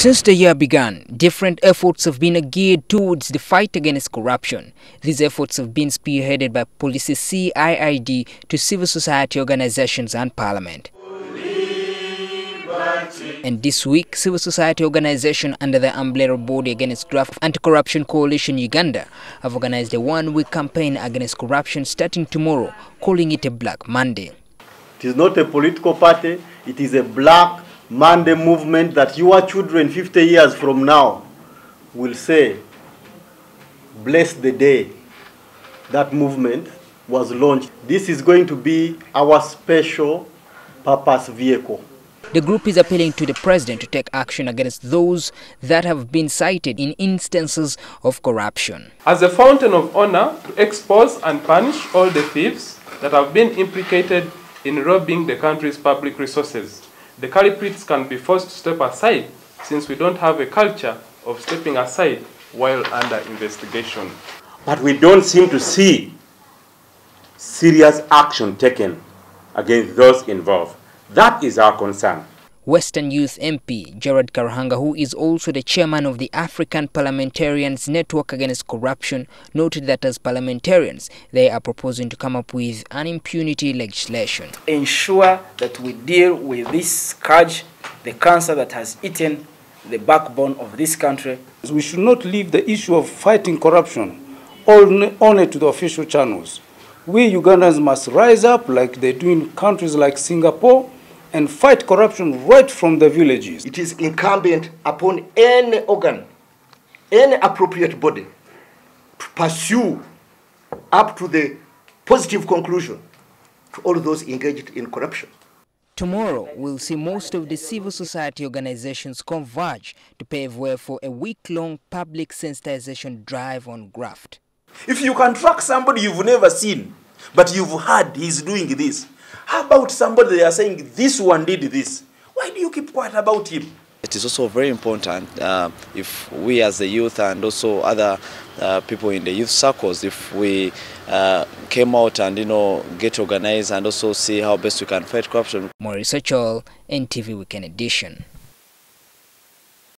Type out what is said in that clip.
Since the year began, different efforts have been geared towards the fight against corruption. These efforts have been spearheaded by Policy CIID to civil society organizations and parliament. And this week, civil society organization under the umbrella body against graft anti-corruption coalition Uganda have organized a one-week campaign against corruption starting tomorrow, calling it a Black Monday. It is not a political party, it is a Black Monday movement that your children 50 years from now will say, bless the day that movement was launched. This is going to be our special purpose vehicle. The group is appealing to the president to take action against those that have been cited in instances of corruption. As a fountain of honor to expose and punish all the thieves that have been implicated in robbing the country's public resources. The culprits can be forced to step aside since we don't have a culture of stepping aside while under investigation. But we don't seem to see serious action taken against those involved. That is our concern. Western Youth MP Gerard Karuhanga, who is also the chairman of the African Parliamentarians Network Against Corruption, noted that as parliamentarians, they are proposing to come up with an impunity legislation. Ensure that we deal with this scourge, the cancer that has eaten the backbone of this country. We should not leave the issue of fighting corruption only, only to the official channels. We Ugandans must rise up like they do in countries like Singapore and fight corruption right from the villages. It is incumbent upon any organ, any appropriate body to pursue up to the positive conclusion to all those engaged in corruption. Tomorrow, we'll see most of the civil society organizations converge to pave way for a week-long public sensitization drive on graft. If you can track somebody you've never seen, but you've heard he's doing this, how about somebody they are saying this one did this? Why do you keep quiet about him? It is also very important uh, if we as the youth and also other uh, people in the youth circles, if we uh, came out and you know get organized and also see how best we can fight corruption. Maurice Achol, NTV Weekend Edition.